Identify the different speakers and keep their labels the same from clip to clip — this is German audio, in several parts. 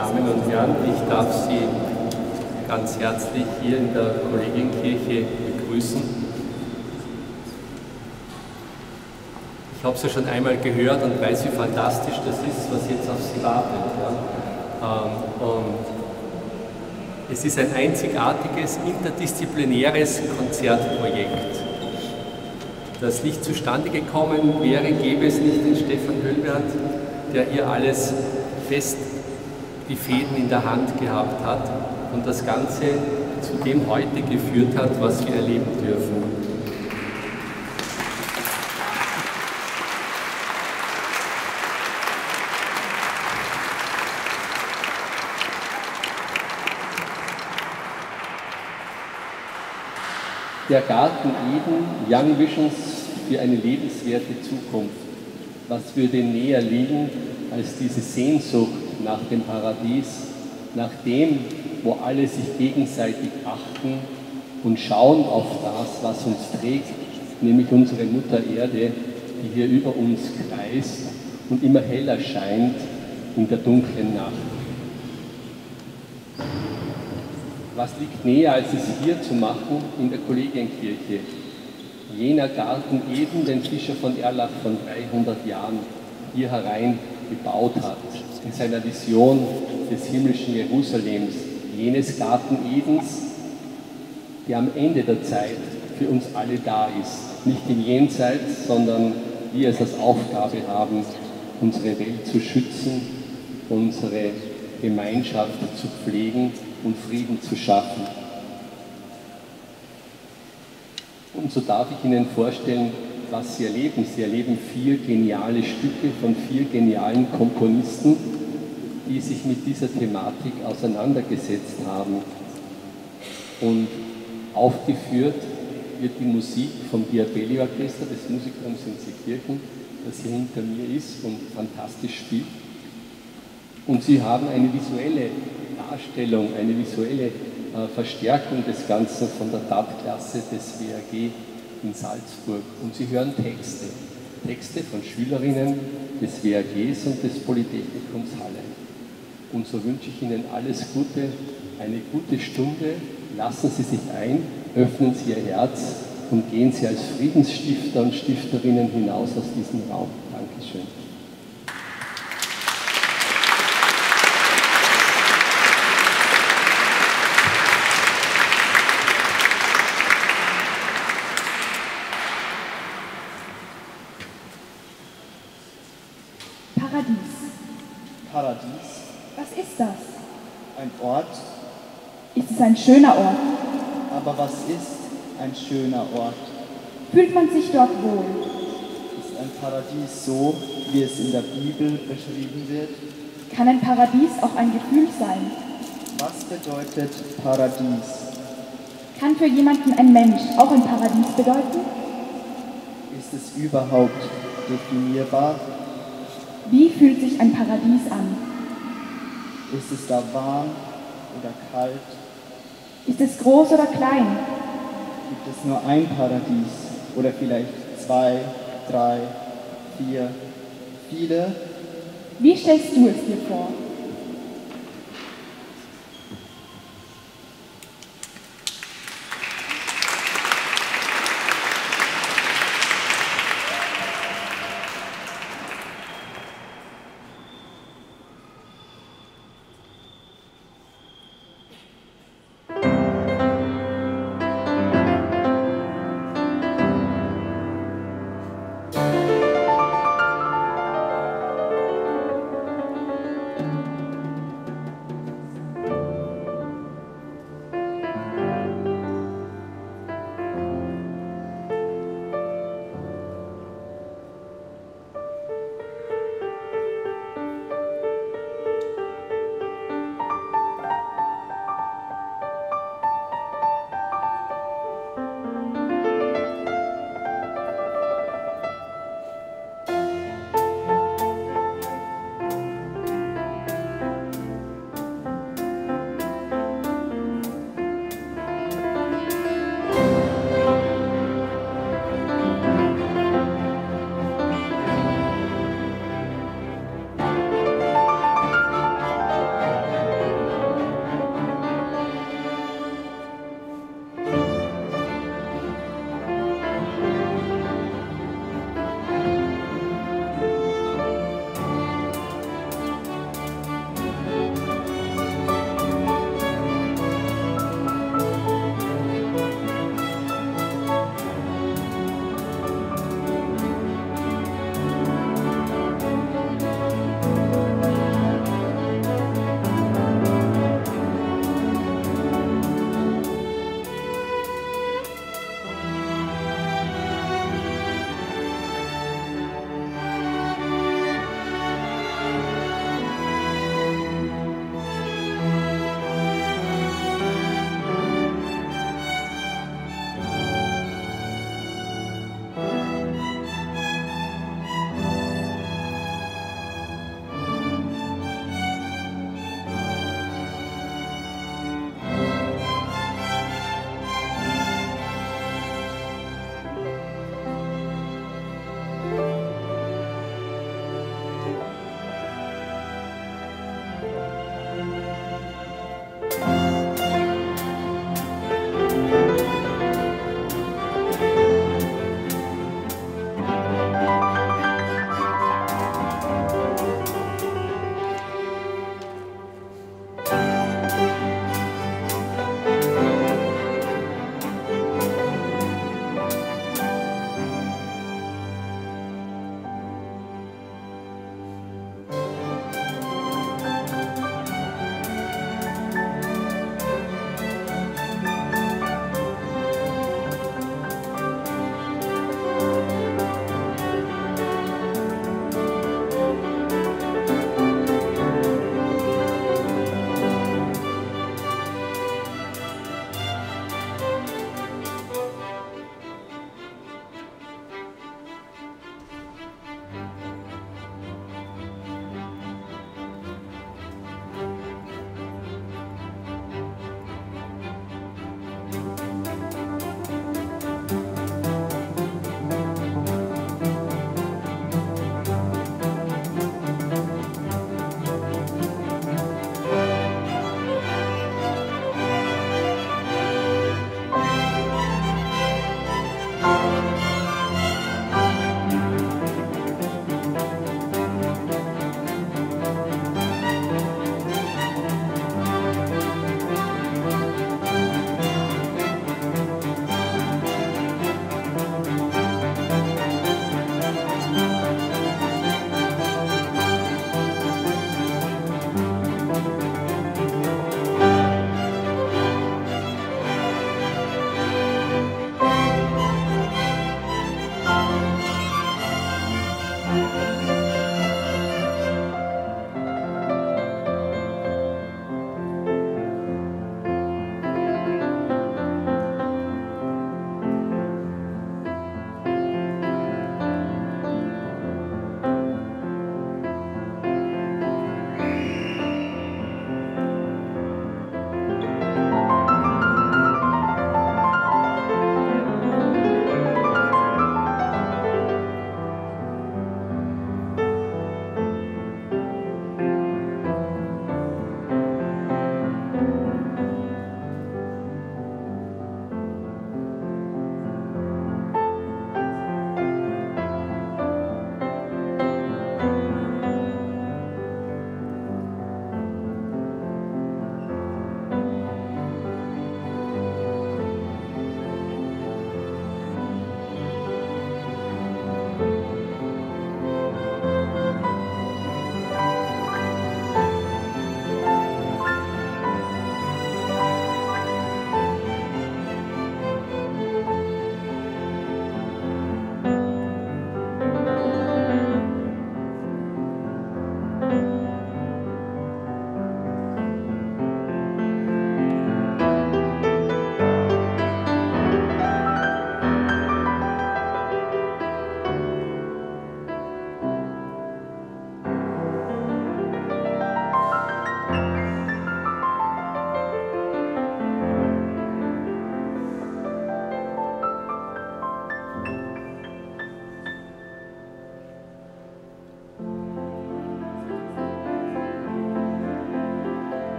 Speaker 1: Damen und Herren, ich darf Sie ganz herzlich hier in der Kollegienkirche begrüßen. Ich habe es ja schon einmal gehört und weiß, wie fantastisch das ist, was jetzt auf Sie wartet. Ja. Ähm, und es ist ein einzigartiges interdisziplinäres Konzertprojekt, das nicht zustande gekommen wäre, gäbe es nicht den Stefan Höllwert, der hier alles fest die Fäden in der Hand gehabt hat und das Ganze zu dem heute geführt hat, was wir erleben dürfen. Der Garten Eden, Young Visions für eine lebenswerte Zukunft. Was würde näher liegen als diese Sehnsucht nach dem Paradies, nach dem, wo alle sich gegenseitig achten und schauen auf das, was uns trägt, nämlich unsere Mutter Erde, die hier über uns kreist und immer heller scheint in der dunklen Nacht. Was liegt näher, als es hier zu machen in der Kollegienkirche? Jener Garten Eden, den Fischer von Erlach von 300 Jahren hier herein gebaut hat, in seiner Vision des himmlischen Jerusalems, jenes Garten Edens, der am Ende der Zeit für uns alle da ist. Nicht im Jenseits, sondern wir es als Aufgabe haben, unsere Welt zu schützen, unsere Gemeinschaft zu pflegen und Frieden zu schaffen. Und so darf ich Ihnen vorstellen, was Sie erleben. Sie erleben vier geniale Stücke von vier genialen Komponisten, die sich mit dieser Thematik auseinandergesetzt haben. Und aufgeführt wird die Musik vom Diabelli Orchester des Musikrums in Seekirchen, das hier hinter mir ist und fantastisch spielt. Und sie haben eine visuelle Darstellung, eine visuelle äh, Verstärkung des Ganzen von der Tatklasse des WAG in Salzburg und Sie hören Texte, Texte von Schülerinnen des WAGs und des Polytechnikums Halle. Und so wünsche ich Ihnen alles Gute, eine gute Stunde, lassen Sie sich ein, öffnen Sie Ihr Herz und gehen Sie als Friedensstifter und Stifterinnen hinaus aus diesem Raum. Dankeschön.
Speaker 2: Ein schöner Ort.
Speaker 3: Aber was ist ein schöner Ort?
Speaker 2: Fühlt man sich dort wohl?
Speaker 3: Ist ein Paradies so, wie es in der Bibel beschrieben wird?
Speaker 2: Kann ein Paradies auch ein Gefühl sein?
Speaker 3: Was bedeutet Paradies?
Speaker 2: Kann für jemanden ein Mensch auch ein Paradies bedeuten?
Speaker 3: Ist es überhaupt definierbar?
Speaker 2: Wie fühlt sich ein Paradies an?
Speaker 3: Ist es da warm oder kalt?
Speaker 2: Ist es groß oder klein?
Speaker 3: Gibt es nur ein Paradies oder vielleicht zwei, drei, vier, viele?
Speaker 2: Wie stellst du es dir vor?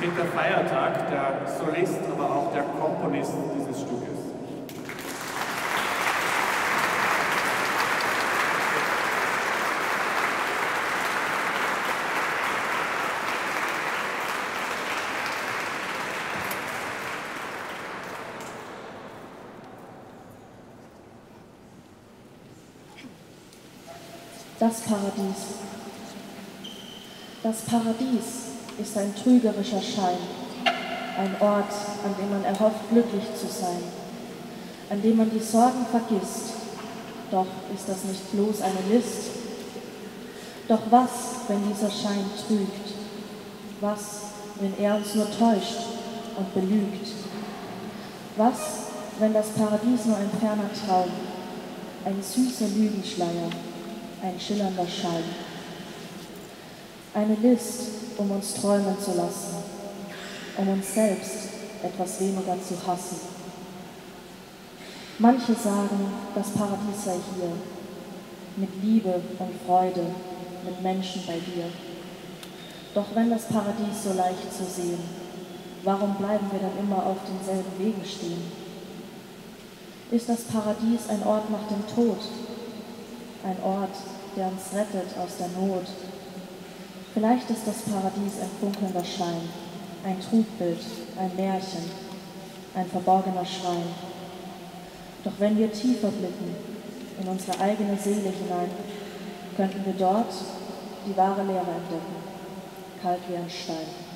Speaker 4: Peter Feiertag, der Solist, aber auch der Komponist dieses Stückes.
Speaker 5: Das Paradies. Das Paradies ist ein trügerischer Schein, ein Ort, an dem man erhofft, glücklich zu sein, an dem man die Sorgen vergisst. Doch ist das nicht bloß eine List? Doch was, wenn dieser Schein trügt? Was, wenn er uns nur täuscht und belügt? Was, wenn das Paradies nur ein ferner Traum, ein süßer Lügenschleier, ein schillernder Schein. Eine List, um uns träumen zu lassen, um uns selbst etwas weniger zu hassen. Manche sagen, das Paradies sei hier, mit Liebe und Freude, mit Menschen bei dir. Doch wenn das Paradies so leicht zu sehen, warum bleiben wir dann immer auf denselben Wegen stehen? Ist das Paradies ein Ort nach dem Tod, ein Ort, der uns rettet aus der Not. Vielleicht ist das Paradies ein funkelnder Schein, ein Trugbild, ein Märchen, ein verborgener Schrein. Doch wenn wir tiefer blicken in unsere eigene Seele hinein, könnten wir dort die wahre Lehre entdecken, kalt wie ein Stein.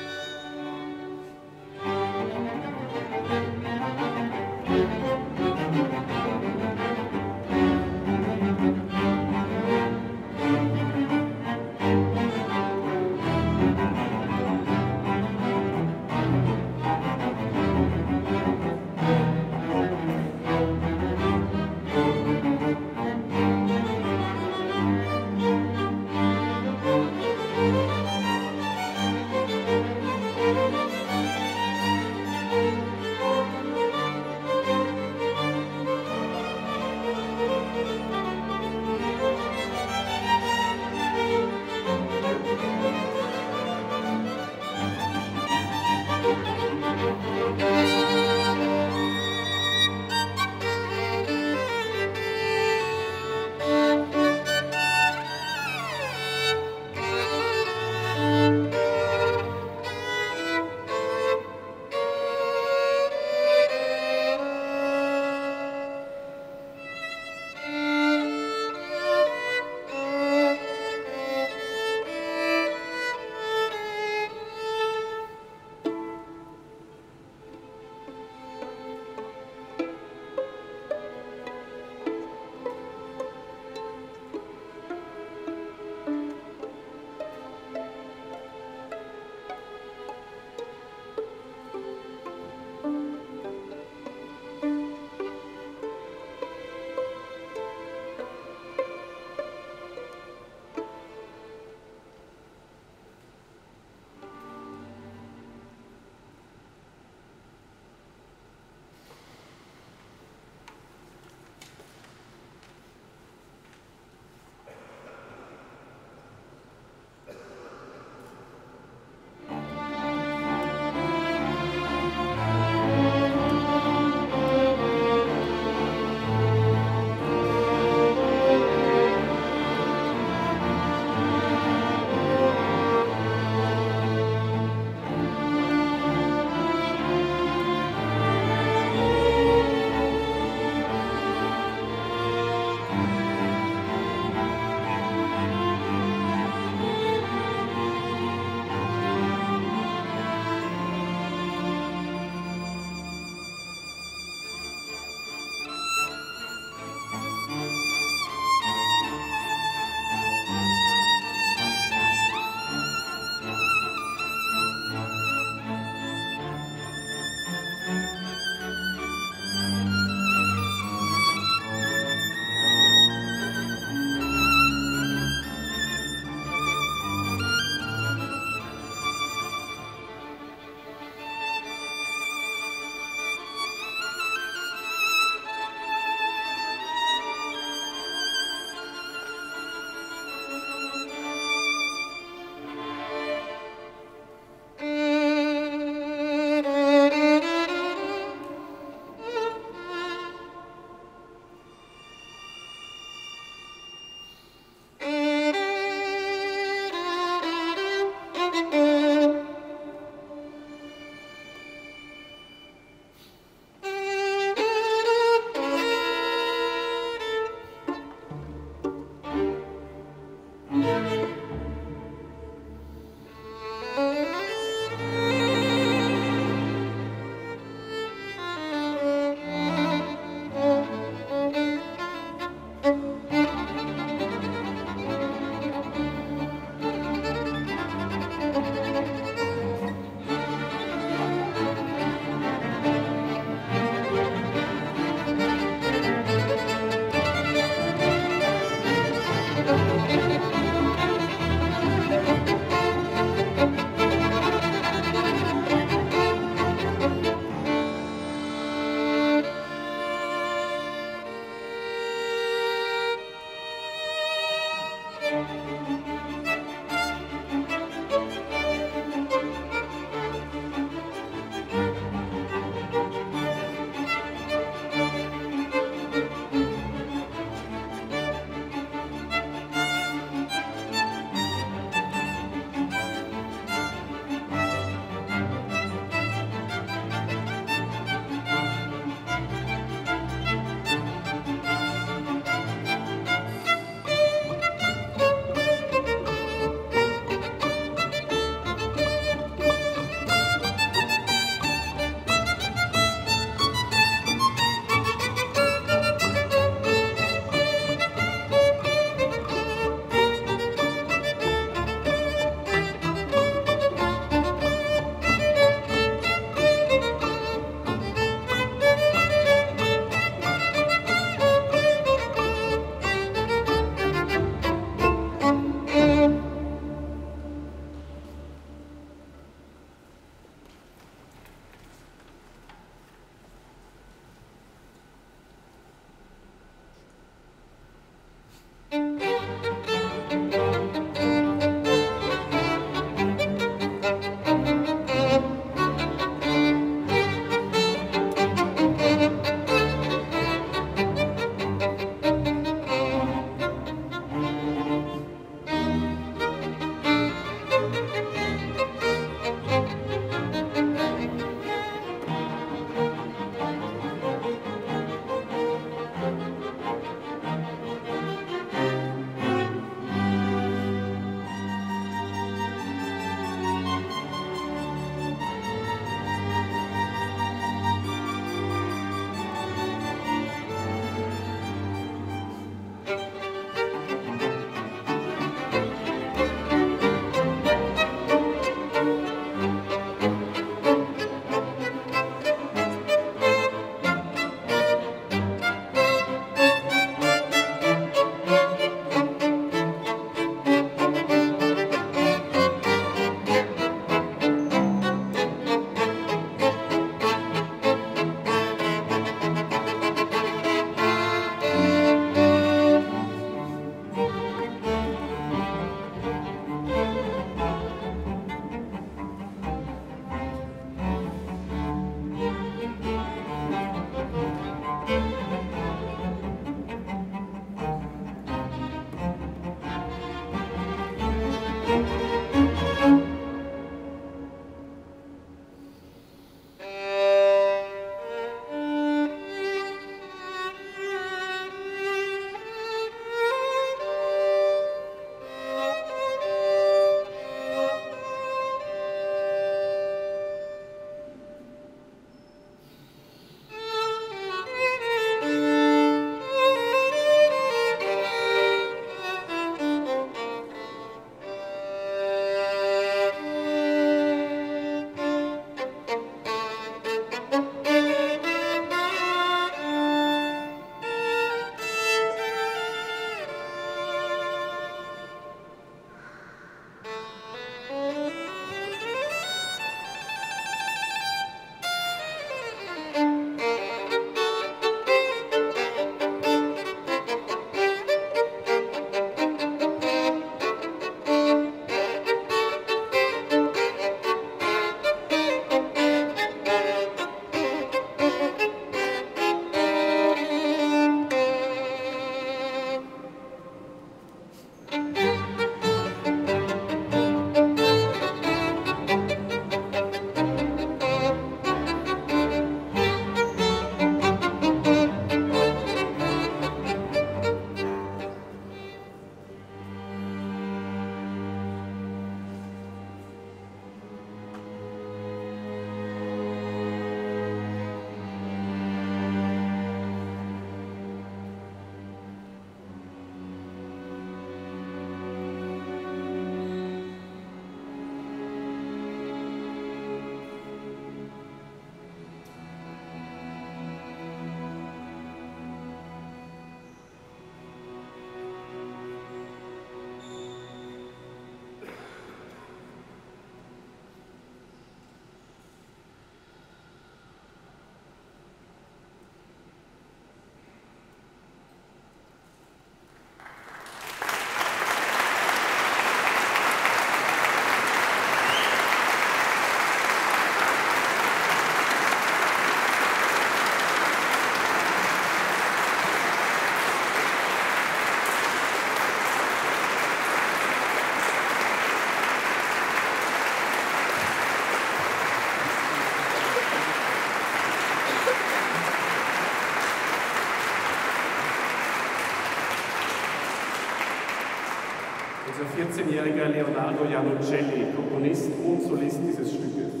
Speaker 4: 14-jähriger Leonardo Januccelli, Komponist und Solist dieses Stückes.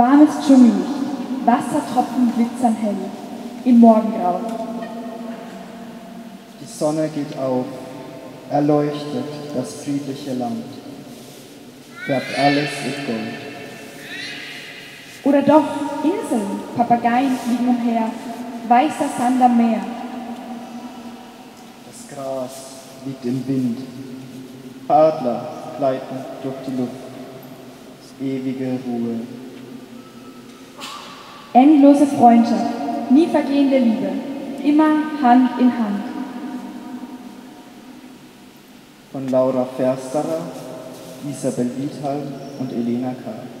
Speaker 2: Warmes Dschungellicht, Wassertropfen glitzern hell im Morgengrauen.
Speaker 3: Die Sonne geht auf, erleuchtet das friedliche Land, färbt alles in Gold.
Speaker 2: Oder doch Inseln, Papageien fliegen umher, weißer Sand am Meer.
Speaker 3: Das Gras liegt im Wind, Adler gleiten durch die Luft, ewige Ruhe.
Speaker 2: Endlose Freundschaft, nie vergehende Liebe, immer Hand in Hand.
Speaker 3: Von Laura Fersterer, Isabel Wiethal und Elena K.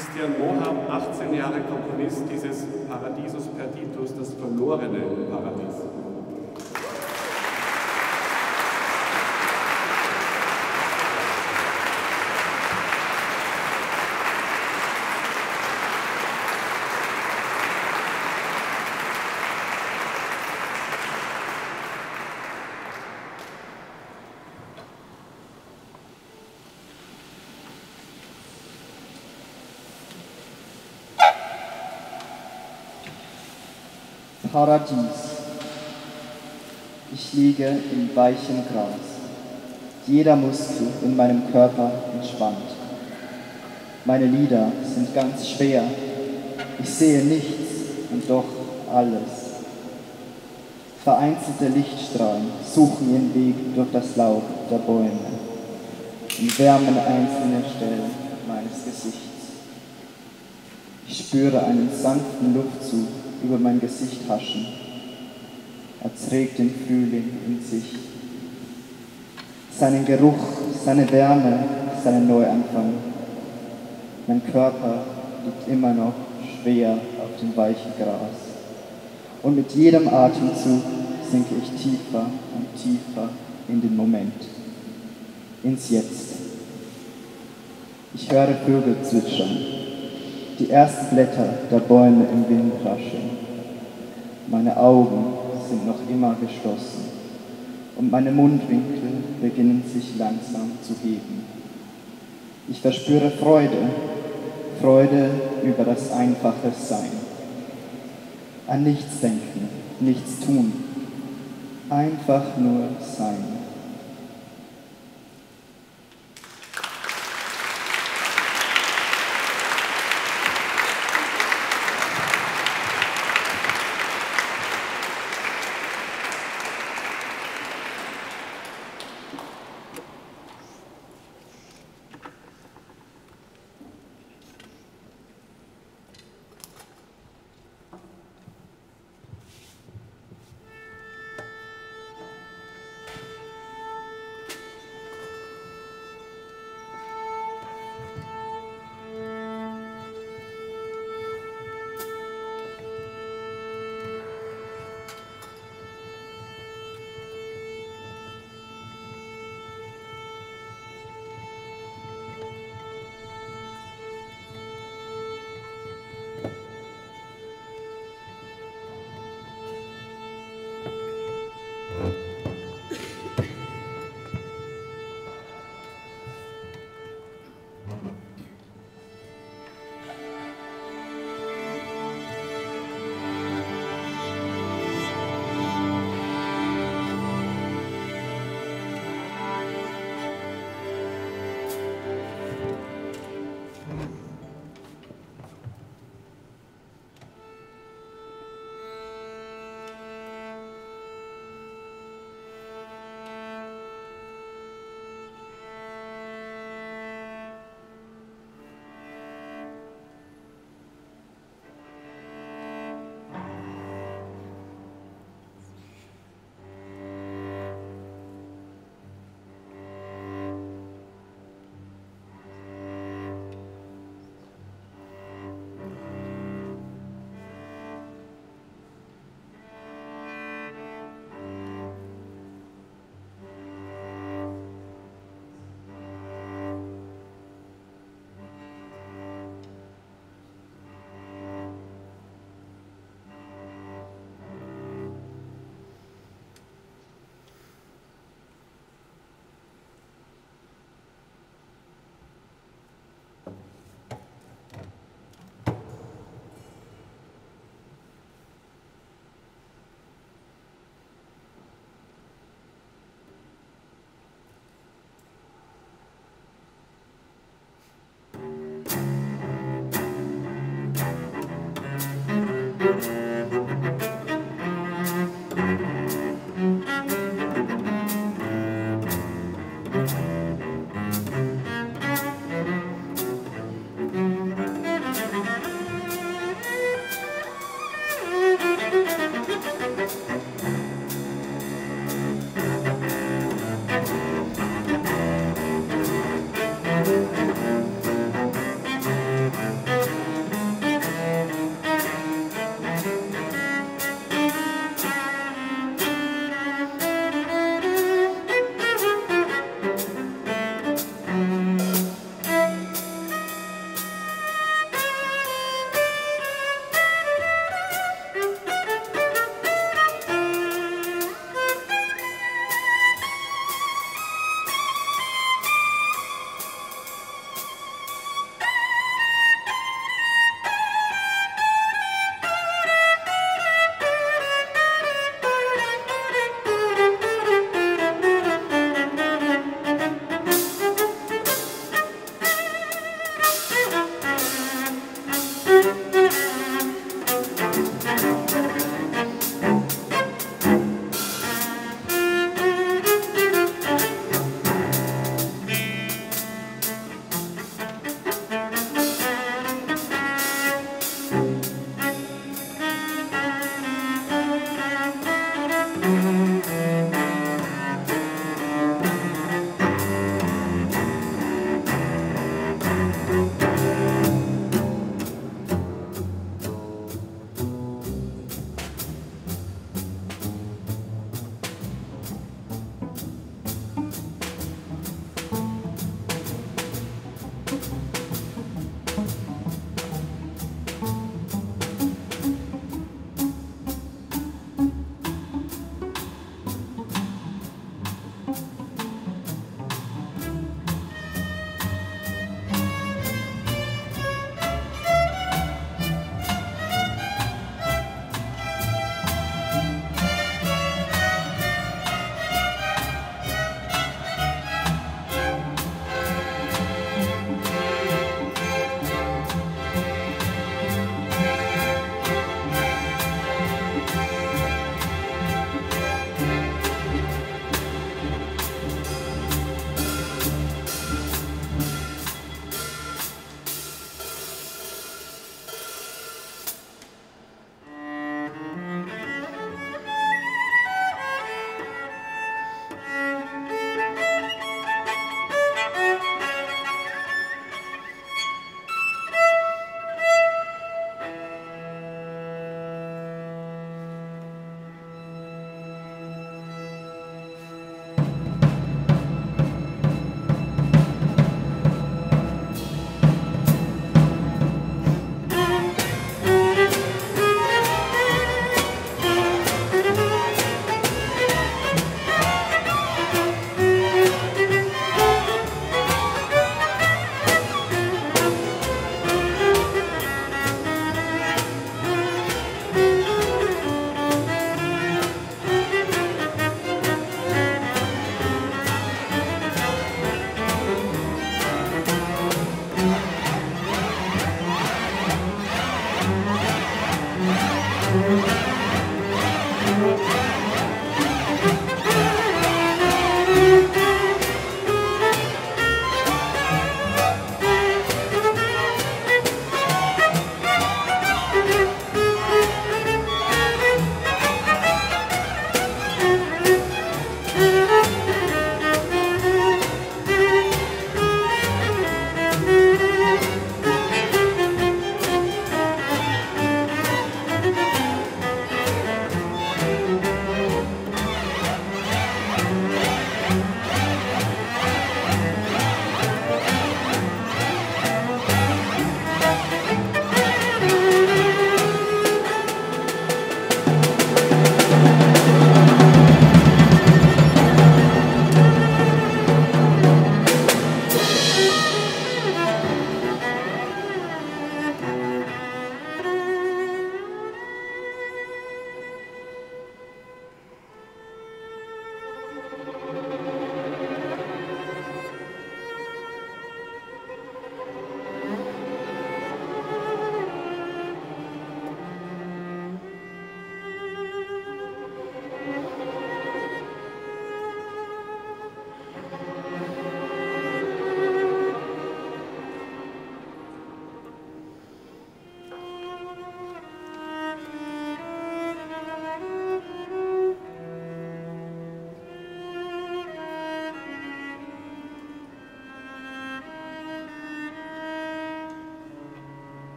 Speaker 4: Christian Moham, 18 Jahre Komponist dieses Paradisus Perditus, das verlorene Paradies.
Speaker 3: Paradies. Ich liege in weichem Gras. Jeder Muskel in meinem Körper entspannt. Meine Lieder sind ganz schwer. Ich sehe nichts und doch alles. Vereinzelte Lichtstrahlen suchen ihren Weg durch das Laub der Bäume und wärmen einzelne Stellen meines Gesichts. Ich spüre einen sanften Luftzug über mein Gesicht haschen. Er trägt den Frühling in sich. Seinen Geruch, seine Wärme, seinen Neuanfang. Mein Körper liegt immer noch schwer auf dem weichen Gras. Und mit jedem Atemzug sinke ich tiefer und tiefer in den Moment, ins Jetzt. Ich höre Vögel zwitschern, die ersten Blätter der Bäume im Wind rascheln. Meine Augen sind noch immer geschlossen und meine Mundwinkel beginnen sich langsam zu heben. Ich verspüre Freude, Freude über das einfache Sein. An nichts denken, nichts tun, einfach nur sein.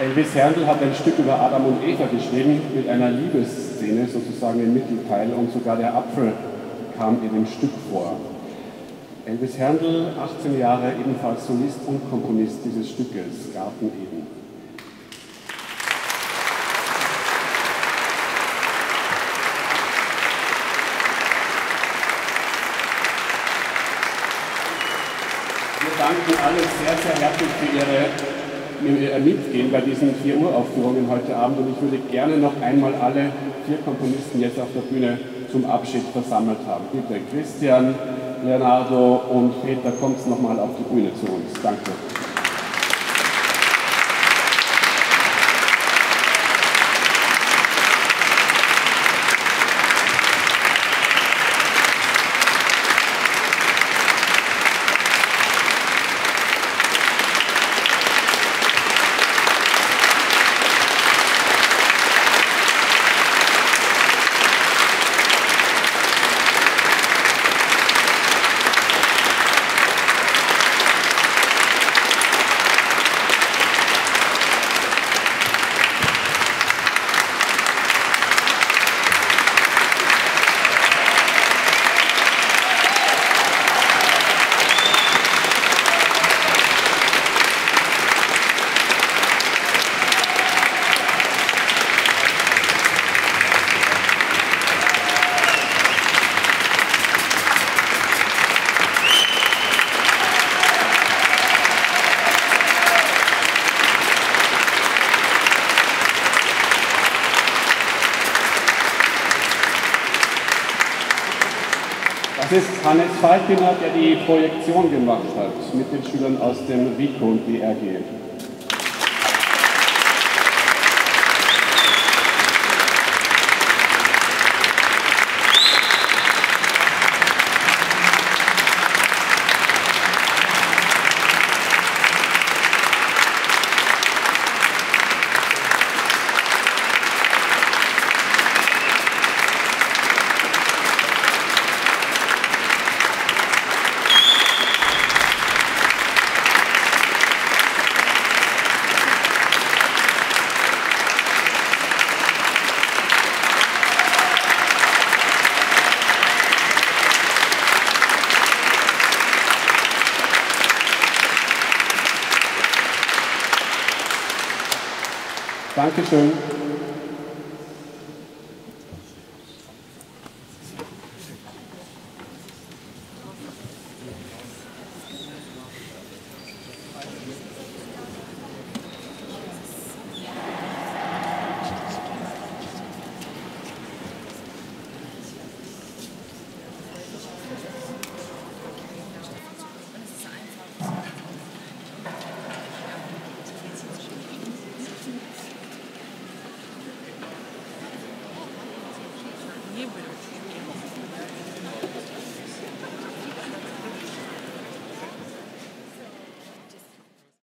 Speaker 4: Elvis Herndl hat ein Stück über Adam und Eva geschrieben, mit einer Liebesszene sozusagen im Mittelteil und sogar der Apfel kam in dem Stück vor. Elvis Herndl, 18 Jahre, ebenfalls Solist und Komponist dieses Stückes, Garten Eden. Wir danken alle sehr, sehr herzlich für Ihre Mitgehen bei diesen vier Uraufführungen heute Abend und ich würde gerne noch einmal alle vier Komponisten jetzt auf der Bühne zum Abschied versammelt haben. Bitte Christian, Leonardo und Peter, kommt nochmal auf die Bühne zu uns. Danke. Das ist Hannes Falkiner, der die Projektion gemacht hat mit den Schülern aus dem RICO und DRG. Dankeschön.